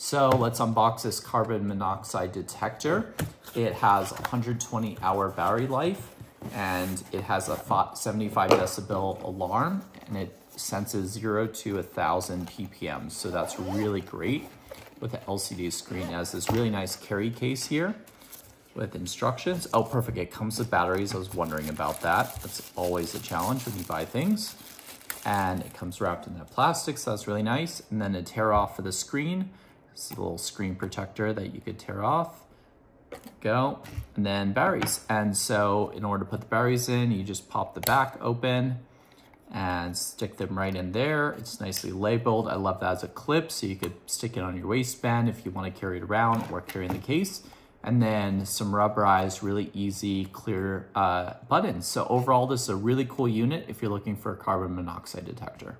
So let's unbox this carbon monoxide detector. It has 120 hour battery life and it has a 75 decibel alarm and it senses zero to a thousand ppm. So that's really great with the LCD screen. It has this really nice carry case here with instructions. Oh, perfect. It comes with batteries. I was wondering about that. That's always a challenge when you buy things. And it comes wrapped in that plastic, so that's really nice. And then a tear off for the screen. Is a little screen protector that you could tear off. Go. And then batteries. And so in order to put the batteries in, you just pop the back open and stick them right in there. It's nicely labeled. I love that as a clip, so you could stick it on your waistband if you want to carry it around or carry in the case. And then some rubberized, really easy, clear uh, buttons. So overall, this is a really cool unit if you're looking for a carbon monoxide detector.